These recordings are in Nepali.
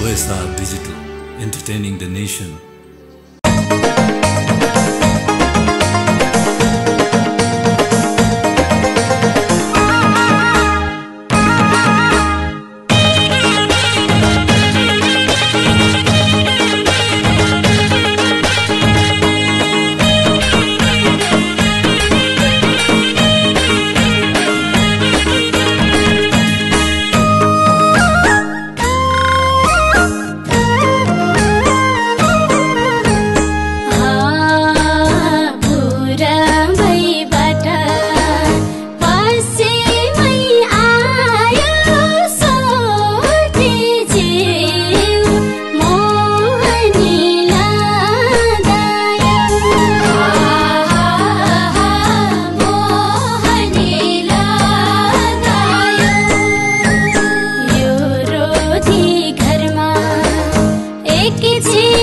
OSR Digital, entertaining the nation.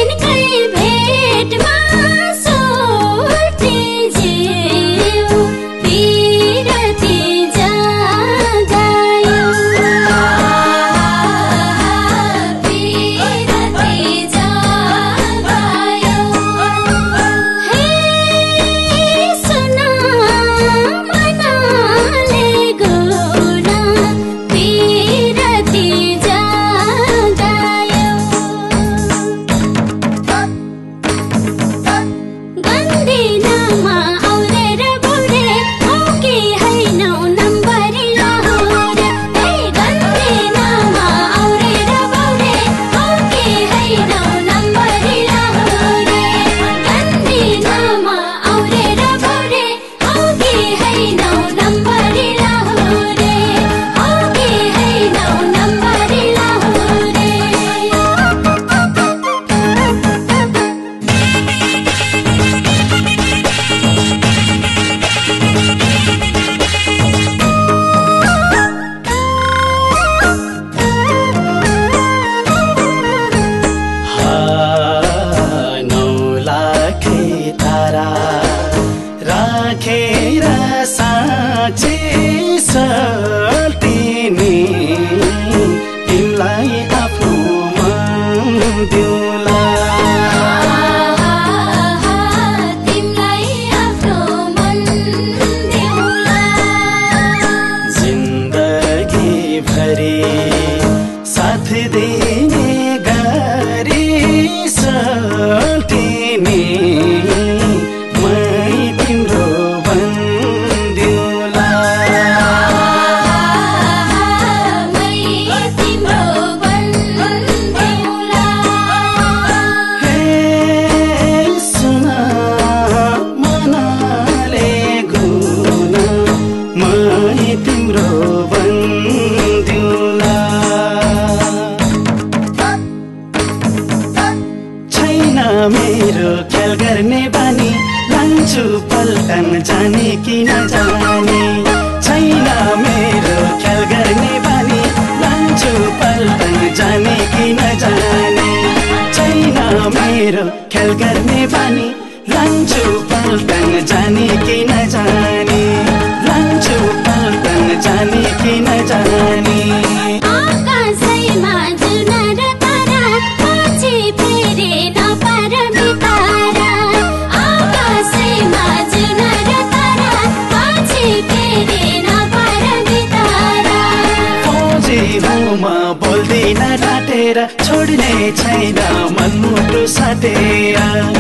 निकल राखेर साँचे छ। मेरो ख्याल गर्ने बानी लान्छु पल्टन जाने किन जाने? छैन मेरो ख्याल गर्ने बानी लान्छु पल्टन जाने किन जाने? छैन मेरो खेल गर्ने बानी लान्छु पल्टन जाने किन जाने? हुँ म बोल्दिनँ डाँटेर छोड्ने छैन मनमुटु साटेर